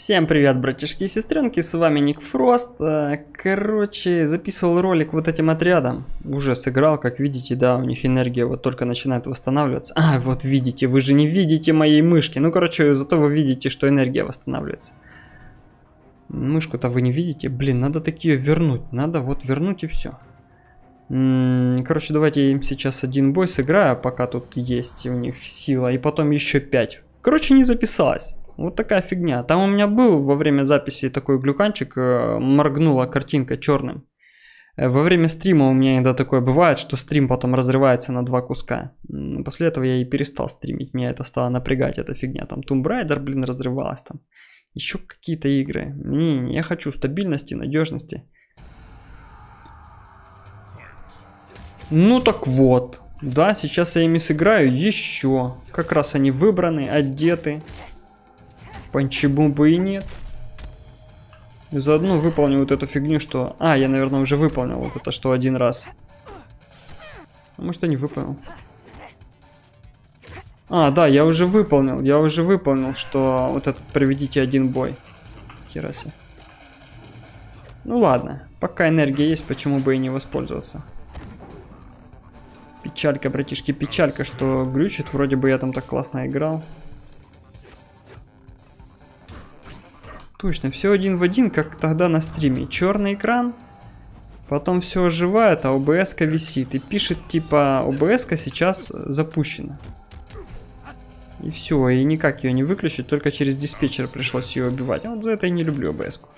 Всем привет, братишки и сестренки, с вами Ник Фрост. Э, короче, записывал ролик вот этим отрядом. Уже сыграл, как видите, да, у них энергия вот только начинает восстанавливаться. А, вот видите, вы же не видите моей мышки. Ну, короче, зато вы видите, что энергия восстанавливается. Мышку-то вы не видите. Блин, надо такие вернуть. Надо вот вернуть и все. Короче, давайте им сейчас один бой сыграю, пока тут есть у них сила. И потом еще пять. Короче, не записалась. Вот такая фигня. Там у меня был во время записи такой глюканчик, э, моргнула картинка черным. Э, во время стрима у меня иногда такое бывает, что стрим потом разрывается на два куска. После этого я и перестал стримить, меня это стало напрягать, эта фигня. Там Tomb Raider, блин, разрывалась там. Еще какие-то игры. Не, не, я хочу стабильности, надежности. Ну так вот. Да, сейчас я ими сыграю еще. Как раз они выбраны, одеты. Почему бы и нет? И заодно выполню вот эту фигню, что... А, я, наверное, уже выполнил вот это, что один раз. А может, я не выполнил. А, да, я уже выполнил. Я уже выполнил, что вот этот проведите один бой. Хераси. Ну ладно, пока энергия есть, почему бы и не воспользоваться. Печалька, братишки, печалька, что глючит. Вроде бы я там так классно играл. Точно, все один в один, как тогда на стриме. Черный экран, потом все оживает, а обс висит. И пишет типа обс сейчас запущена. И все, и никак ее не выключить, только через диспетчер пришлось ее убивать. Вот за это я не люблю обс -ку.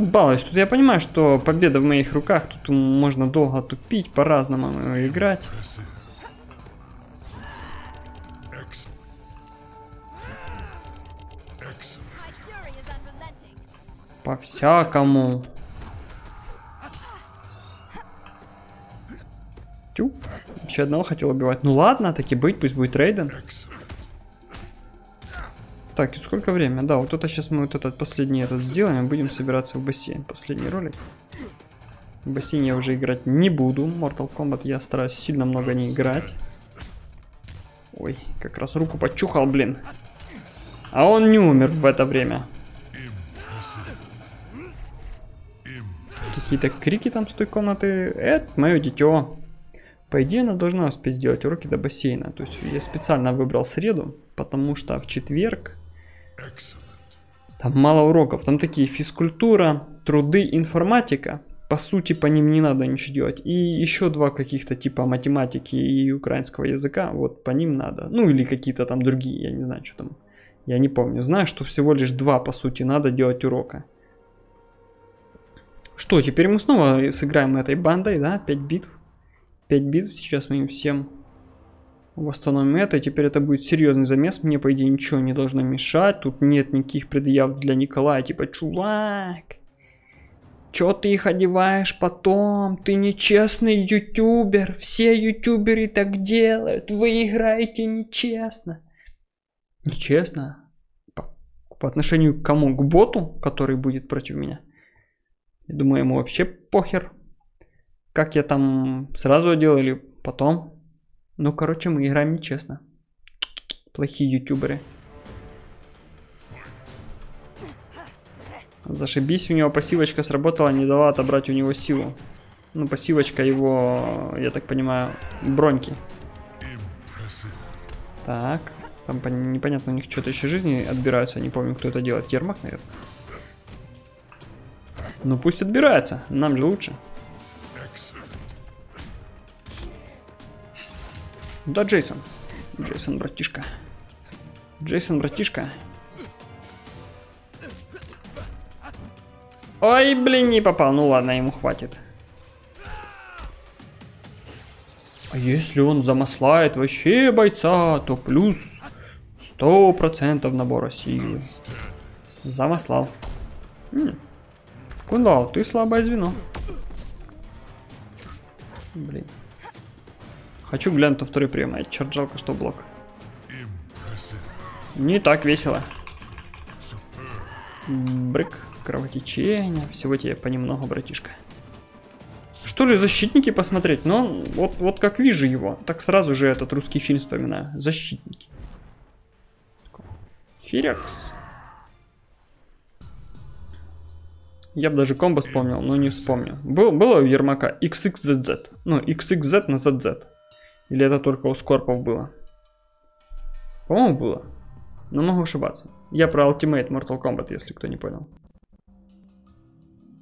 Тут балуюсь. Тут я понимаю, что победа в моих руках. Тут можно долго тупить, по-разному играть. По-всякому. Тю. Еще одного хотел убивать. Ну ладно, таки быть, пусть будет Рейден. Так, и сколько время? Да, вот это сейчас мы вот этот последний этот сделаем, будем собираться в бассейн. Последний ролик. В бассейне я уже играть не буду. Mortal Kombat я стараюсь сильно много не играть. Ой, как раз руку почухал, блин. А он не умер в это время. Какие-то крики там с той комнаты. Это мое дитё. По идее, она должна успеть сделать уроки до бассейна. То есть я специально выбрал среду, потому что в четверг там мало уроков, там такие физкультура, труды, информатика. По сути, по ним не надо ничего делать. И еще два каких-то типа математики и украинского языка, вот по ним надо. Ну или какие-то там другие, я не знаю, что там. Я не помню. Знаю, что всего лишь два, по сути, надо делать урока. Что, теперь мы снова сыграем этой бандой, да? 5 битв. 5 битв сейчас мы им всем Восстановим это, и теперь это будет серьезный замес. Мне, по идее, ничего не должно мешать. Тут нет никаких предъяв для Николая. Типа, чувак, чё ты их одеваешь потом? Ты нечестный ютубер. Все ютуберы так делают. Вы играете нечестно. Нечестно? По, по отношению к кому? К боту, который будет против меня? Я думаю, ему вообще похер. Как я там сразу одел или потом? Ну, короче, мы играем нечестно. Плохие ютуберы. Зашибись, у него пассивочка сработала, не дала отобрать у него силу. Ну, пассивочка его, я так понимаю, броньки. Так, там непонятно, у них что-то еще жизни отбираются, не помню, кто это делает. Ермак, наверное. Ну, пусть отбирается, нам же лучше. Да, Джейсон. Джейсон, братишка. Джейсон, братишка. Ой, блин, не попал. Ну ладно, ему хватит. А если он замаслает вообще бойца, то плюс 100% набора силы. Замаслал. М Кундал, ты слабое звено. Блин. Хочу глянуть второй прием. А черт жалко, что блок. Не так весело. Брык, кровотечение. Всего тебе понемногу, братишка. Что ли, защитники посмотреть? Но вот, вот как вижу его, так сразу же этот русский фильм вспоминаю. Защитники. Хирекс. Я бы даже комбо вспомнил, но не вспомню. Был, было у Ермака XXZZ. Ну, XXZ на ZZ. Или это только у Скорпов было? По-моему, было. Но могу ошибаться. Я про Ultimate Mortal Kombat, если кто не понял.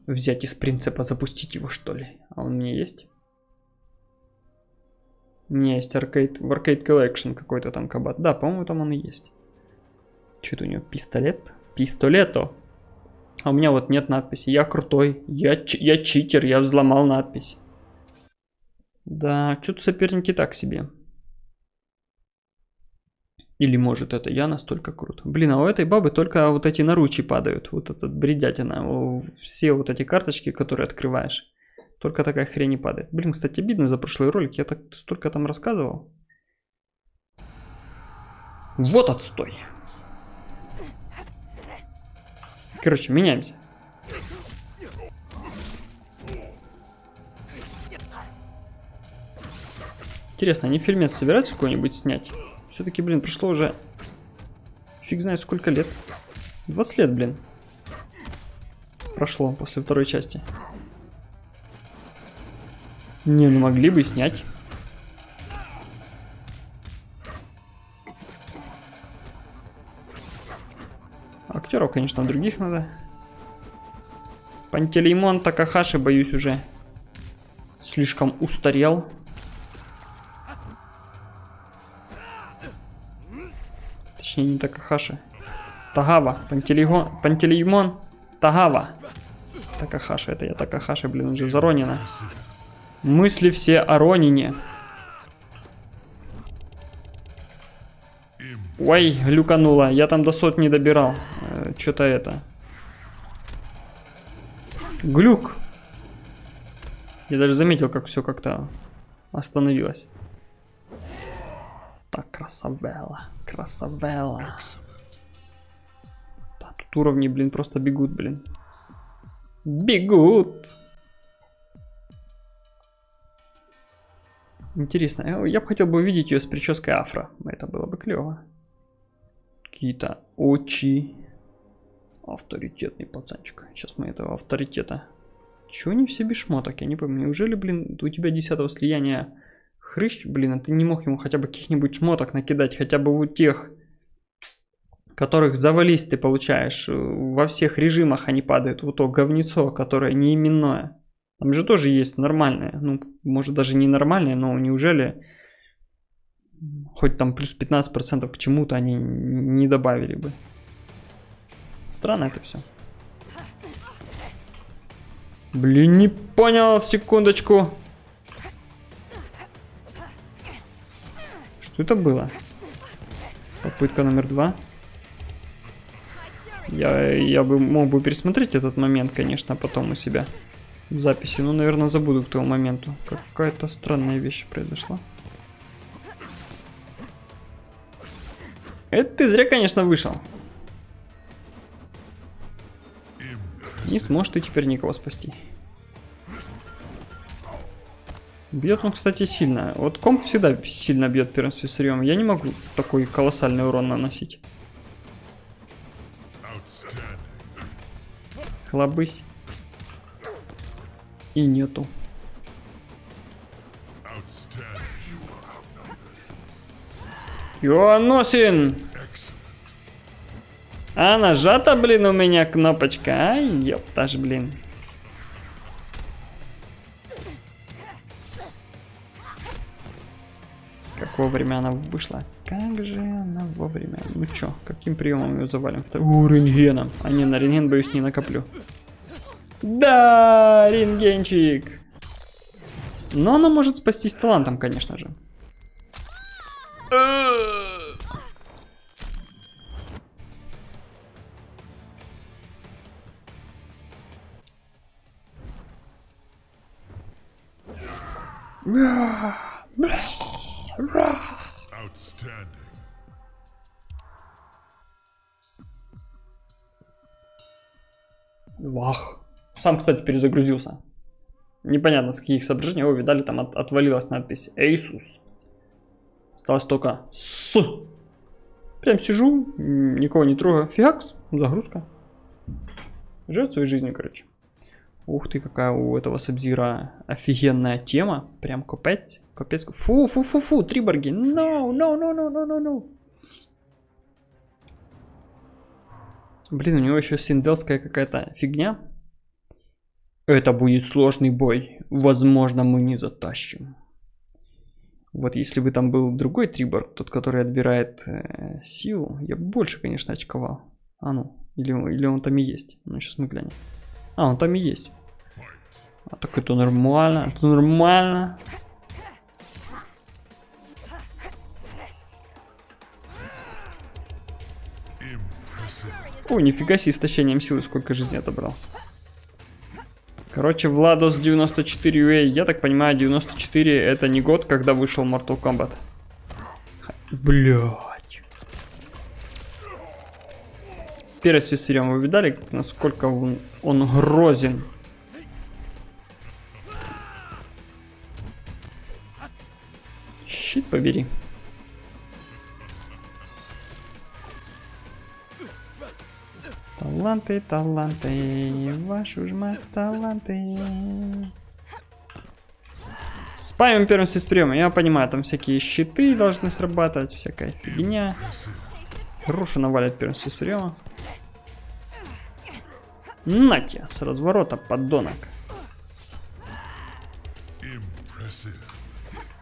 Взять из принципа запустить его, что ли? А он меня есть? У меня есть аркейд, в Arcade Collection какой-то там кабат. Да, по-моему, там он и есть. Что-то у него пистолет? Пистолето. А у меня вот нет надписи. Я крутой. Я, я читер. Я взломал надпись. Да, что-то соперники так себе. Или может это я настолько крут. Блин, а у этой бабы только вот эти наручи падают. Вот этот бредятина. Все вот эти карточки, которые открываешь. Только такая хрень не падает. Блин, кстати, обидно за прошлый ролик. Я так столько там рассказывал. Вот отстой. Короче, меняемся. Интересно, они фильмец собираются какой-нибудь снять? Все-таки, блин, прошло уже фиг знает сколько лет. 20 лет, блин. Прошло после второй части. Не, ну могли бы снять. Актеров, конечно, других надо. Пантелеймон Такахаши, боюсь, уже слишком устарел. Точнее, не Такахаши. Тагава. Пантелеймон. Пантелеймон. Тагава. Такахаши. Это я Такахаши, блин, уже заронено. Мысли все о Ронине. Ой, люкануло. Я там до сотни добирал. Э, Что-то это. Глюк. Я даже заметил, как все как-то остановилось. Так, красавелла. Красавелла. Да, тут уровни, блин, просто бегут, блин. Бегут. Интересно, я бы хотел бы увидеть ее с прической афро. Это было бы клево. Какие-то очи. Авторитетный пацанчик. Сейчас мы этого авторитета. Чего они все без шмоток? Я не пойму. Неужели, блин, у тебя десятого слияния хрыщ, блин, а ты не мог ему хотя бы каких-нибудь шмоток накидать, хотя бы у тех, которых завались ты получаешь. Во всех режимах они падают. Вот то говнецо, которое не именное. Там же тоже есть нормальное. Ну, может даже не нормальное, но неужели хоть там плюс 15% к чему-то они не добавили бы. Странно это все. Блин, не понял, секундочку. Что это было? Попытка номер два. Я, я бы мог бы пересмотреть этот момент, конечно, потом у себя в записи. Ну, наверное, забуду к тому моменту. Какая-то странная вещь произошла. Это ты зря, конечно, вышел. Не сможешь ты теперь никого спасти. Бьет он, кстати, сильно. Вот комп всегда сильно бьет первенстве сырьем. Я не могу такой колоссальный урон наносить. Хлобысь. И нету. Йоносин! А, нажата, блин, у меня кнопочка. Ай, ёптаж, блин. Вовремя она вышла. Как же она вовремя. Ну чё, каким приемом ее завалим? У, рентгеном. А не, на рентген, боюсь, не накоплю. Да, рентгенчик. Но она может спастись талантом, конечно же. Вах. Сам, кстати, перезагрузился. Непонятно с каких соображений. О, видали, там от, отвалилась надпись Иисус. Осталось только С. Прям сижу, никого не трогаю. Фиакс, загрузка. Живет своей жизнью, короче. Ух ты, какая у этого Сабзира офигенная тема. Прям капец. Капец. Фу, фу, фу, фу, триборги. No, no, no, no, no, no, no. Блин, у него еще синделская какая-то фигня. Это будет сложный бой. Возможно, мы не затащим. Вот если бы там был другой триборг, тот, который отбирает э, силу, я бы больше, конечно, очковал. А ну, или, или он там и есть. Ну, сейчас мы глянем. А, он там и есть. А так это нормально, это нормально. О, нифига себе, истощением силы сколько жизни отобрал. Короче, Владос 94 UA, я так понимаю, 94 это не год, когда вышел Mortal Kombat. Блять. Первый спецфильм вы видали, насколько он, он грозен. Щит побери. Таланты, таланты, вашу ж мать, таланты. Спамим первым спецприемом. Я понимаю, там всякие щиты должны срабатывать, всякая фигня. Рушу навалит первым спецприемом. Нате, с разворота, поддонок.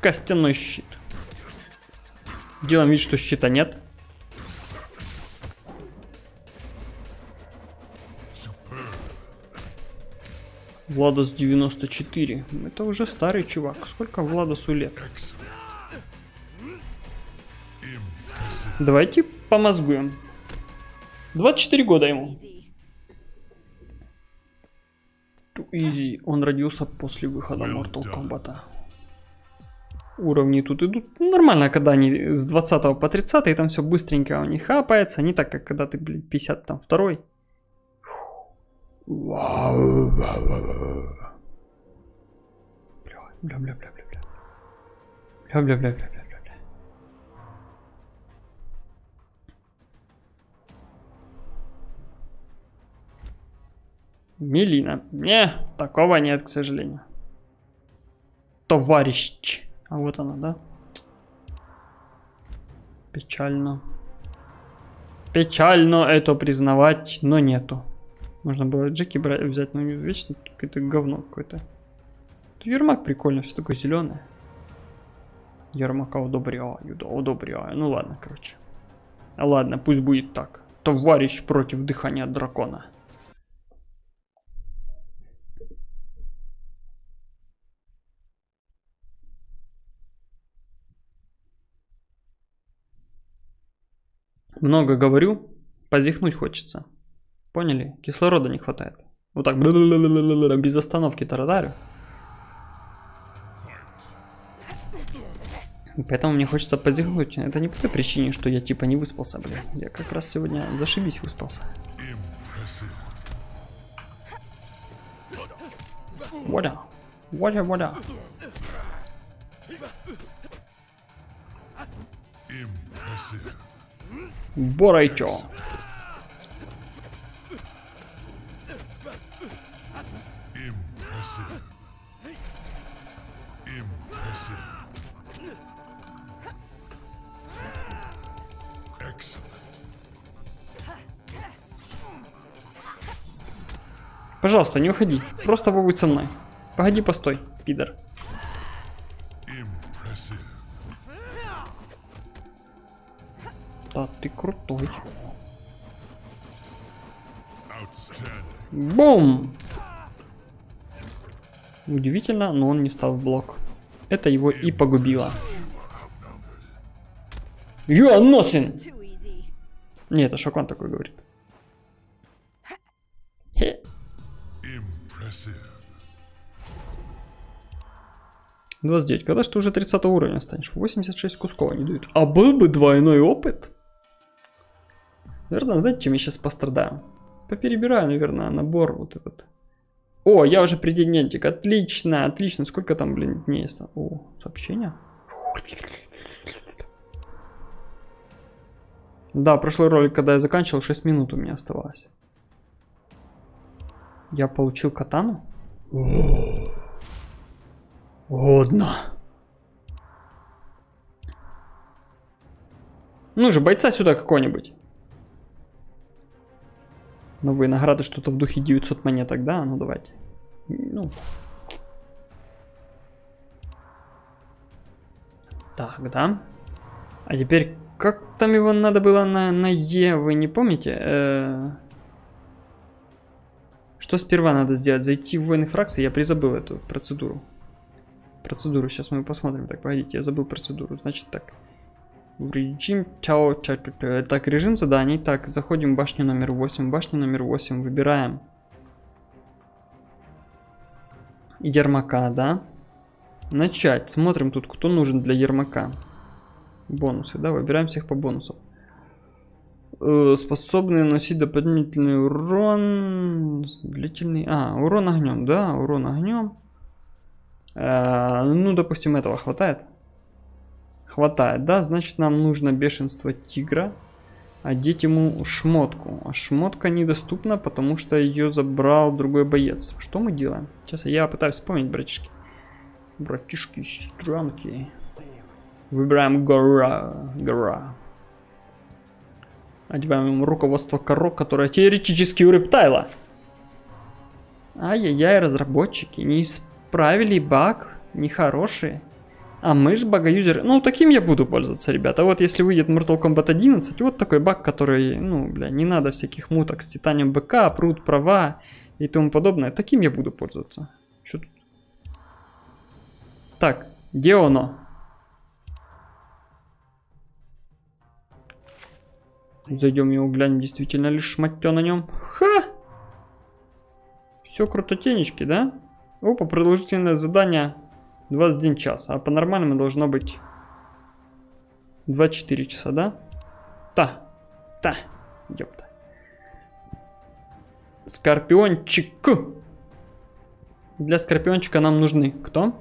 Костяной щит. Делаем вид, что щита нет. Владос 94. Это уже старый чувак. Сколько Владосу лет? Давайте помозгуем. 24 года ему. Too easy. Он родился после выхода Mortal Kombat. Уровни тут идут нормально, когда они с 20 по 30 и там все быстренько у них хапается. Не так, как когда ты, блин, 50 там бля, бля, бля, бля. Бля, бля, бля, бля, бля, бля, бля. Мелина. Не, такого нет, к сожалению. Товарищ. А вот она, да? Печально. Печально это признавать, но нету. Можно было Джеки брать, взять, но вечно какое-то говно какое-то. Ермак прикольно, все такое зеленое. Ермака удобряю, да, удобряю. Ну ладно, короче. А ладно, пусть будет так. Товарищ против дыхания дракона. Много говорю, позихнуть хочется. Поняли? Кислорода не хватает. Вот так без остановки тарадарю. Поэтому мне хочется позихнуть. Это не по той причине, что я типа не выспался, блин. Я как раз сегодня зашибись выспался. Вода. Вода, вода. Борайчо. Пожалуйста, не уходи. Просто побудь со мной. Погоди, постой, пидор. Да ты крутой. Бум! Удивительно, но он не стал в блок. Это его и погубило. You are nothing! Не, это Шокон такой говорит. 29. Когда же ты уже 30 уровня станешь? 86 кусков они дают. А был бы двойной опыт? Наверное, знаете, чем я сейчас пострадаю? Поперебираю, наверное, набор вот этот. О, я уже претендентик. Отлично, отлично. Сколько там, блин, дней осталось? О, сообщение. Да, прошлый ролик, когда я заканчивал, 6 минут у меня оставалось. Я получил катану? Годно. Ну же, бойца сюда какой-нибудь. Новые награды, что-то в духе 900 монеток, да? Ну давайте. Ну. Так, да. А теперь, как там его надо было на, на Е, вы не помните? Э -э что сперва надо сделать? Зайти в военные фракции? Я призабыл эту процедуру. Процедуру, сейчас мы посмотрим. Так, погодите, я забыл процедуру. Значит так. Режим чао чао Так, режим заданий. Так, заходим в башню номер 8. Башню номер 8 выбираем. Ермака, да? Начать. Смотрим тут, кто нужен для Ермака. Бонусы, да? Выбираем всех по бонусам. Э, способны наносить дополнительный урон. Длительный. А, урон огнем, да? Урон огнем. Э, ну, допустим, этого хватает. Хватает, да? Значит, нам нужно бешенство тигра. Одеть ему шмотку. А шмотка недоступна, потому что ее забрал другой боец. Что мы делаем? Сейчас я пытаюсь вспомнить, братишки. Братишки, сестренки. Выбираем гора. Гора. Одеваем ему руководство корок, которое теоретически у рептайла. Ай-яй-яй, разработчики, не исправили баг, нехорошие. А мы же багаюзеры. Ну, таким я буду пользоваться, ребята. Вот если выйдет Mortal Kombat 11, вот такой баг, который, ну, бля, не надо всяких муток с титанием БК, пруд, права и тому подобное. Таким я буду пользоваться. Что тут? Так, где оно? Зайдем его глянем, действительно ли шматтё на нем. Ха! Все крутотенечки, да? Опа, продолжительное задание 21 час. А по-нормальному должно быть 24 часа, да? Та. Та. Ёпта. Скорпиончик. Для скорпиончика нам нужны кто?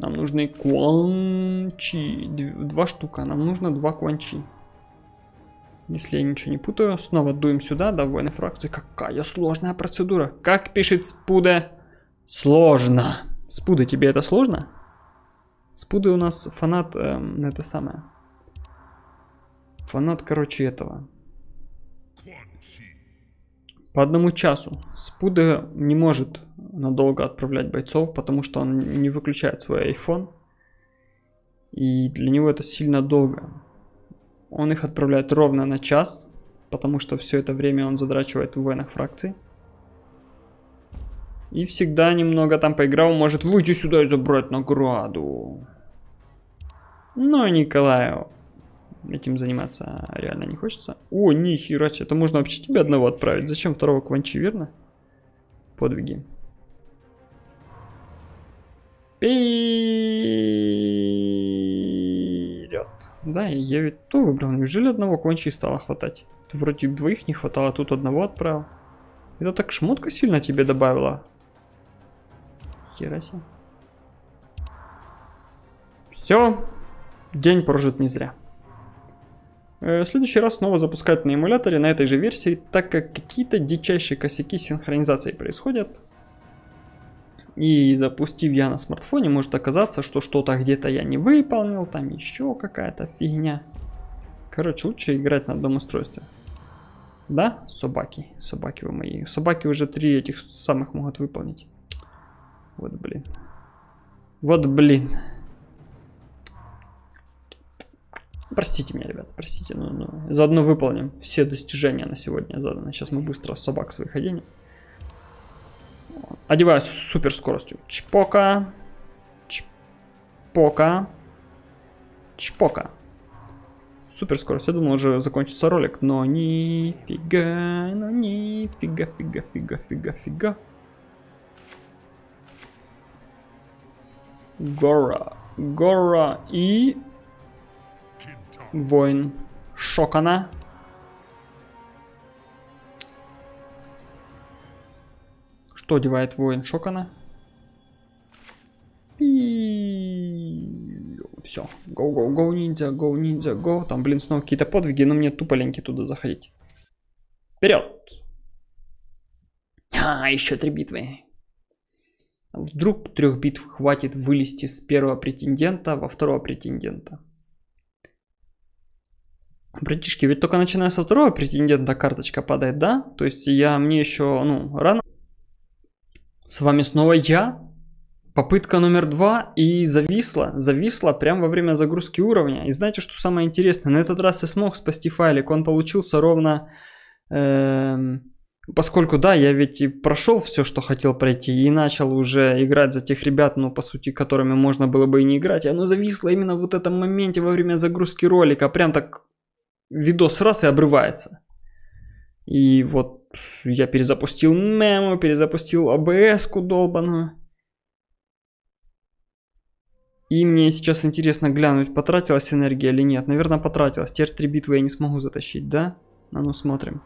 Нам нужны кванчи. Два штука. Нам нужно два кванчи. Если я ничего не путаю, снова дуем сюда, до военной фракции. Какая сложная процедура. Как пишет Спуде? Сложно. Спуда, тебе это сложно? Спуда у нас фанат, эм, это самое. Фанат, короче, этого. По одному часу. Спуда не может надолго отправлять бойцов, потому что он не выключает свой iPhone. И для него это сильно долго. Он их отправляет ровно на час, потому что все это время он задрачивает в войнах фракций. И всегда немного там поиграл, может выйти сюда и забрать награду. Но Николаю этим заниматься реально не хочется. О, нихера себе, это можно вообще тебя одного отправить. Зачем второго кванчи, верно? Подвиги. Вперед. Да, я ведь то выбрал. Неужели одного кванчи стало хватать? Ты вроде двоих не хватало, а тут одного отправил. Это так шмотка сильно тебе добавила. Хера Все. День прожит не зря. Э, в следующий раз снова запускают на эмуляторе на этой же версии, так как какие-то дичайшие косяки синхронизации происходят. И запустив я на смартфоне, может оказаться, что что-то где-то я не выполнил, там еще какая-то фигня. Короче, лучше играть на одном устройстве. Да, собаки, собаки вы мои. Собаки уже три этих самых могут выполнить. Вот блин. Вот блин. Простите меня, ребят, простите, но, но заодно выполним все достижения на сегодня заданы. Сейчас мы быстро собак своих оденем. Одеваюсь с супер. Чпока. Чпока. Чпока. Супер скорость. Я думал уже закончится ролик, но нифига, ну нифига, фига, фига, фига, фига. Гора. Гора и... Воин Шокана. Что одевает воин Шокана? И... Все. Go, go, go, ниндзя, go, ниндзя, go. Там, блин, снова какие-то подвиги, но мне тупо леньки туда заходить. Вперед! А, еще три битвы. Вдруг трех битв хватит вылезти с первого претендента во второго претендента. Братишки, ведь только начиная со второго претендента карточка падает, да? То есть я, мне еще, ну, рано. С вами снова я. Попытка номер два и зависла. Зависла прямо во время загрузки уровня. И знаете, что самое интересное? На этот раз я смог спасти файлик. Он получился ровно... Эм, поскольку, да, я ведь и прошел все, что хотел пройти. И начал уже играть за тех ребят, ну, по сути, которыми можно было бы и не играть. И оно зависло именно в вот этом моменте во время загрузки ролика. Прям так видос раз и обрывается. И вот я перезапустил мему, перезапустил АБС-ку долбаную. И мне сейчас интересно глянуть, потратилась энергия или нет. Наверное, потратилась. Теперь три битвы я не смогу затащить, да? А ну смотрим.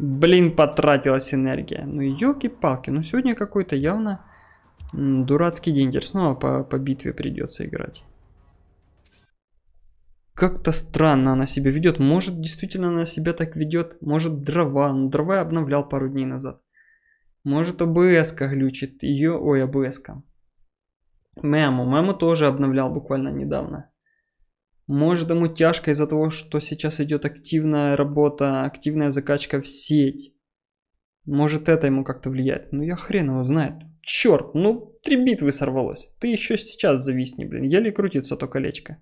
Блин, потратилась энергия. Ну елки-палки, ну сегодня какой-то явно дурацкий день. Теперь снова по, по битве придется играть. Как-то странно она себя ведет. Может, действительно она себя так ведет. Может, дрова. Ну, дрова я обновлял пару дней назад. Может, ОБС-ка глючит. Ее... Ой, ОБС-ка. Мему. Мему тоже обновлял буквально недавно. Может, ему тяжко из-за того, что сейчас идет активная работа, активная закачка в сеть. Может, это ему как-то влияет. Ну, я хрен его знает. Черт, ну, три битвы сорвалось. Ты еще сейчас зависни, блин. Еле крутится то колечко.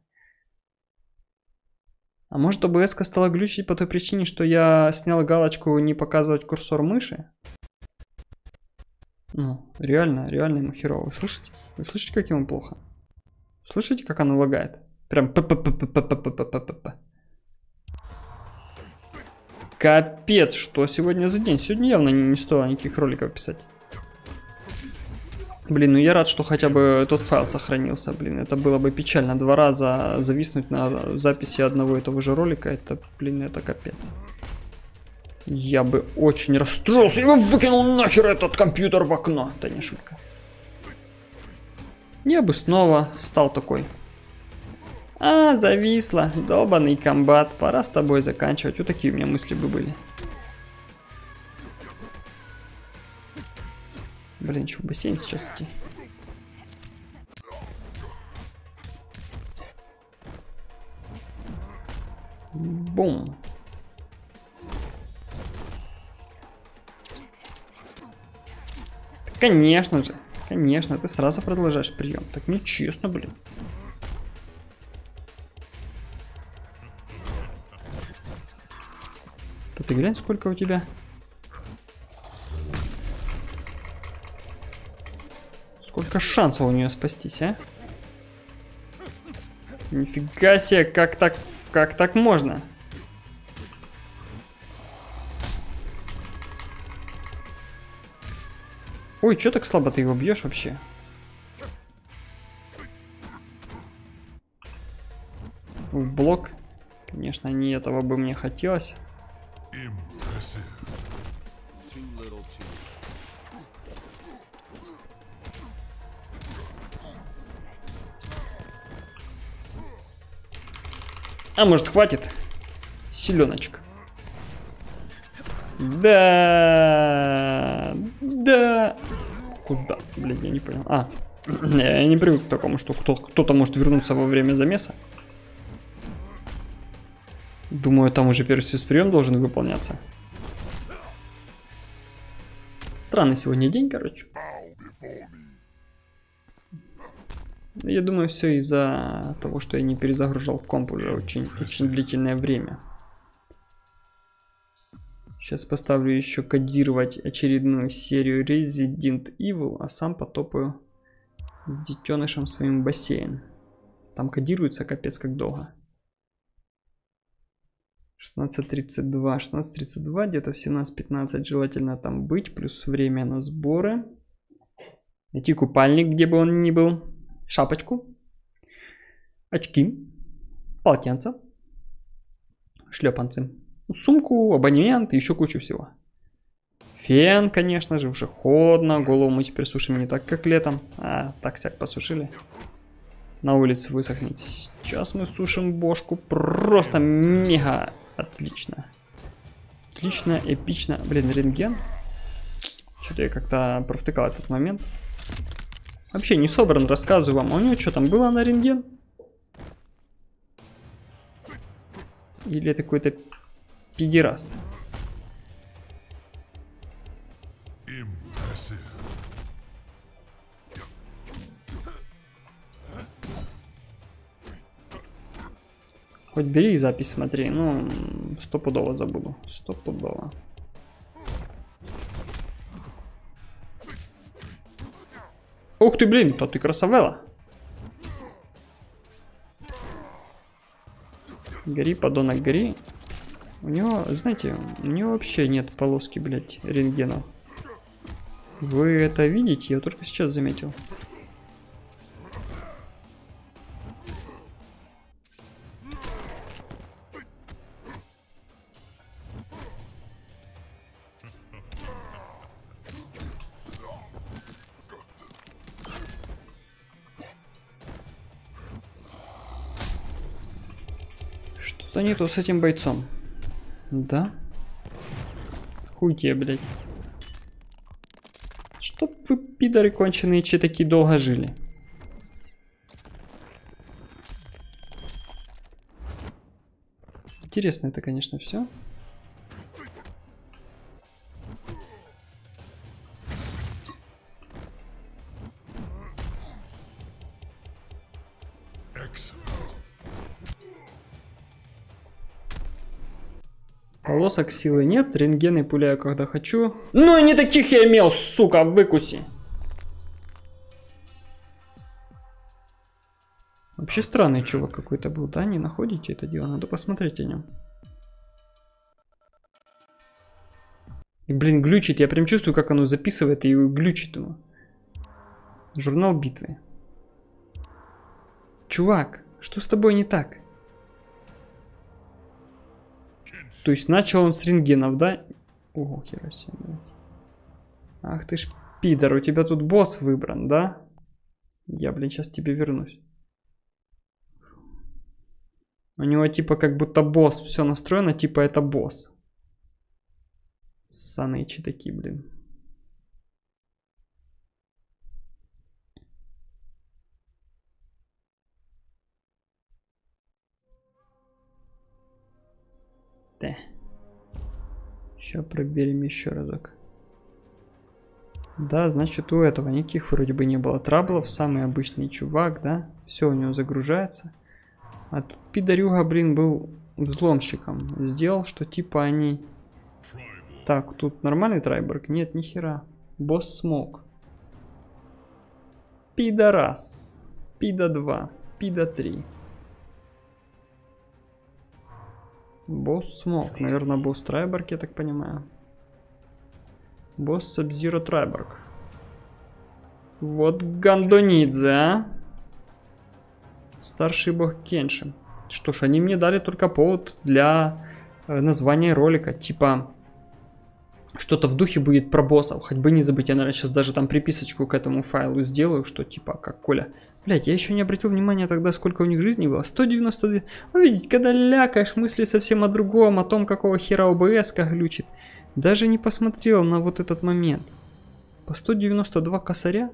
А может обс стала глючить по той причине, что я снял галочку не показывать курсор мыши? Ну, реально, реально ему херово. Вы слышите? Вы слышите, как ему плохо? Слышите, как оно лагает? Прям п Капец, что сегодня за день? Сегодня явно не, не стоило никаких роликов писать. Блин, ну я рад, что хотя бы тот файл сохранился, блин. Это было бы печально. Два раза зависнуть на записи одного и того же ролика. Это, блин, это капец. Я бы очень расстроился. Я выкинул нахер этот компьютер в окно. Это не шутка. Я бы снова стал такой. А, зависла. Долбанный комбат. Пора с тобой заканчивать. Вот такие у меня мысли бы были. Блин, что в бассейн сейчас идти? Бум. Конечно же. Конечно, ты сразу продолжаешь прием. Так нечестно, блин. Ты глянь, сколько у тебя. Сколько шансов у нее спастись, а? Нифига себе, как так, как так можно? Ой, что так слабо ты его бьешь вообще? В блок. Конечно, не этого бы мне хотелось. А может хватит? Селеночка. Да, да. Куда? Блин, я не понял. А, я не привык к такому, что кто-то может вернуться во время замеса. Думаю, там уже первый прием должен выполняться. Странный сегодня день, короче. Я думаю, все из-за того, что я не перезагружал комп уже очень, очень длительное время. Сейчас поставлю еще кодировать очередную серию Resident Evil, а сам потопаю с детенышем своим бассейн. Там кодируется капец как долго. 16.32, 16.32, где-то в 17.15 желательно там быть, плюс время на сборы. Найти купальник, где бы он ни был шапочку, очки, полотенце, шлепанцы, сумку, абонемент и еще кучу всего. Фен, конечно же, уже холодно. Голову мы теперь сушим не так, как летом. А, так-сяк посушили. На улице высохнет. Сейчас мы сушим бошку. Просто мега отлично. Отлично, эпично. Блин, рентген. Что-то я как-то провтыкал этот момент. Вообще не собран, рассказываю вам. А у него что там было на рентген? Или это какой-то педераст? Хоть бери запись смотри, ну, стопудово забуду, стопудово. Ух ты, блин, то ты красавела. Гори, подонок, гори. У него, знаете, у него вообще нет полоски, блядь, рентгена. Вы это видите? Я только сейчас заметил. Что не то с этим бойцом? Да? Хуй тебе, блядь. Чтоб вы, пидоры конченые, че такие долго жили. Интересно это, конечно, все. Полосок силы нет, рентгены пуляю когда хочу. Ну и не таких я имел, сука, выкуси. Вообще странный чувак какой-то был, да? Не находите это дело? Надо посмотреть о нем. И, блин, глючит. Я прям чувствую, как оно записывает и глючит ему. Журнал битвы. Чувак, что с тобой не так? То есть начал он с рентгенов, да? Ого, блядь. Ах ты ж пидор, у тебя тут босс выбран, да? Я, блин, сейчас тебе вернусь. У него типа как будто босс. Все настроено, типа это босс. Санычи такие, блин. Да. Сейчас проверим еще разок. Да, значит у этого никаких вроде бы не было траблов. Самый обычный чувак, да. Все у него загружается. А пидорюга, блин, был взломщиком. Сделал, что типа они... Так, тут нормальный трайберг? Нет, нихера. Босс смог. Пидорас. Пида 2. Пида 3. Босс смог. Наверное, босс Трайберг, я так понимаю. Босс Сабзиро Трайберг. Вот Гандонидзе, а? Старший бог Кеншин. Что ж, они мне дали только повод для э, названия ролика. Типа, что-то в духе будет про боссов. Хоть бы не забыть, я, наверное, сейчас даже там приписочку к этому файлу сделаю, что типа, как Коля Блять, я еще не обратил внимания тогда, сколько у них жизни было. 192. Вы видите, когда лякаешь, мысли совсем о другом, о том, какого хера ОБС глючит. Даже не посмотрел на вот этот момент. По 192 косаря?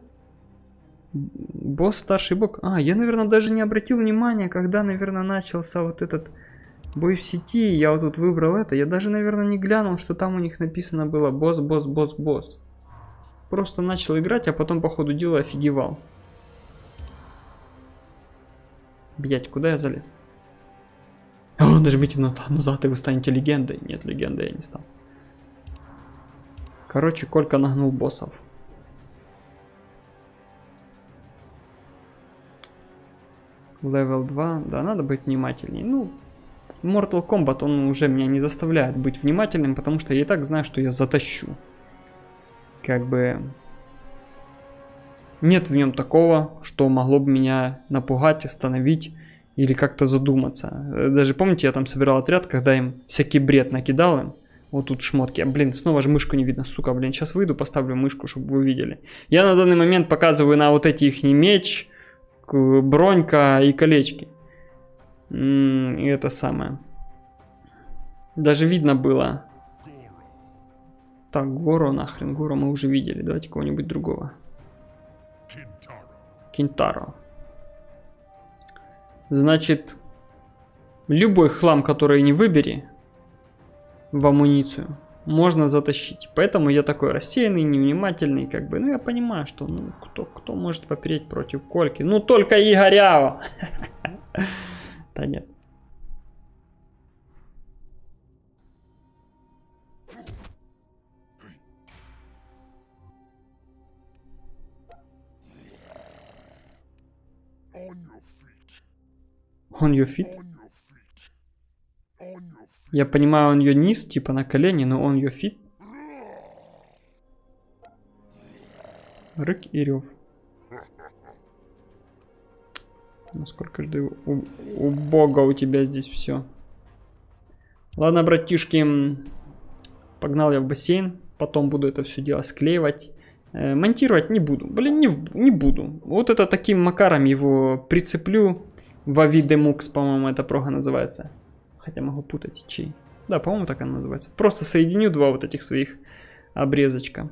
Босс старший бог. А, я, наверное, даже не обратил внимания, когда, наверное, начался вот этот бой в сети. Я вот тут выбрал это. Я даже, наверное, не глянул, что там у них написано было босс, босс, босс, босс. Просто начал играть, а потом по ходу дела офигевал. Блять, куда я залез? О, нажмите на назад, и вы станете легендой. Нет, легендой я не стал. Короче, Колька нагнул боссов. Левел 2. Да, надо быть внимательней. Ну, Mortal Kombat, он уже меня не заставляет быть внимательным, потому что я и так знаю, что я затащу. Как бы... Нет в нем такого, что могло бы меня напугать, остановить или как-то задуматься. Даже помните, я там собирал отряд, когда им всякий бред накидал им. Вот тут шмотки. А, блин, снова же мышку не видно. Сука, блин, сейчас выйду, поставлю мышку, чтобы вы видели. Я на данный момент показываю на вот эти их меч, бронька и колечки. И это самое. Даже видно было. Так, Гору нахрен. Гору мы уже видели. Давайте кого-нибудь другого. Кентаро. Значит, любой хлам, который не выбери в амуницию, можно затащить. Поэтому я такой рассеянный, невнимательный, как бы. Ну, я понимаю, что ну, кто, кто может попереть против Кольки? Ну, только Игоряо! Да нет. On your feet? Я понимаю, он ее низ, типа на колени, но он ее фит. Рык и рев. Насколько же у, у бога у тебя здесь все. Ладно, братишки, погнал я в бассейн. Потом буду это все дело склеивать. Э, монтировать не буду. Блин, не, не буду. Вот это таким макаром его прицеплю. Вавидемукс, по-моему, эта прога называется. Хотя могу путать чей. Да, по-моему, так она называется. Просто соединю два вот этих своих обрезочка.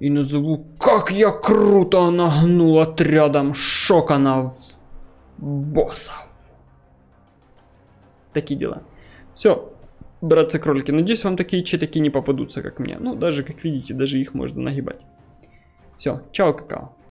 И назову, как я круто нагнул отрядом шоканов боссов. Такие дела. Все, братцы-кролики, надеюсь, вам такие читаки не попадутся, как мне. Ну, даже, как видите, даже их можно нагибать. Все, чао, какао.